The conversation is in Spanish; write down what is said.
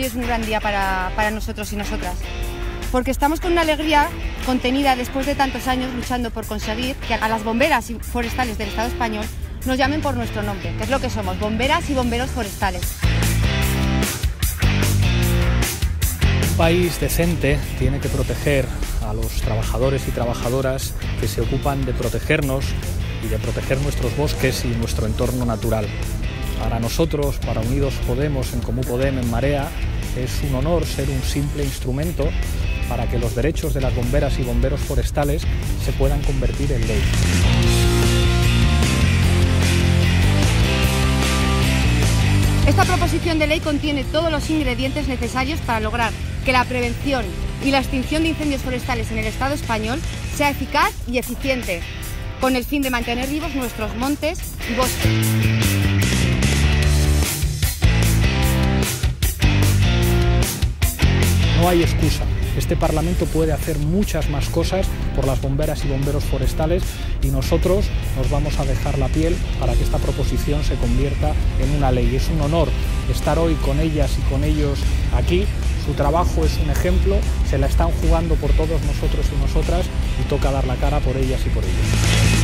que es un gran día para, para nosotros y nosotras, porque estamos con una alegría contenida después de tantos años luchando por conseguir que a las bomberas y forestales del Estado español nos llamen por nuestro nombre, que es lo que somos, bomberas y bomberos forestales. Un país decente tiene que proteger a los trabajadores y trabajadoras que se ocupan de protegernos y de proteger nuestros bosques y nuestro entorno natural. Para nosotros, para Unidos Podemos, en Comú Podem, en Marea, es un honor ser un simple instrumento para que los derechos de las bomberas y bomberos forestales se puedan convertir en ley. Esta proposición de ley contiene todos los ingredientes necesarios para lograr que la prevención y la extinción de incendios forestales en el Estado español sea eficaz y eficiente, con el fin de mantener vivos nuestros montes y bosques. No hay excusa. Este Parlamento puede hacer muchas más cosas por las bomberas y bomberos forestales y nosotros nos vamos a dejar la piel para que esta proposición se convierta en una ley. Es un honor estar hoy con ellas y con ellos aquí. Su trabajo es un ejemplo, se la están jugando por todos nosotros y nosotras y toca dar la cara por ellas y por ellos.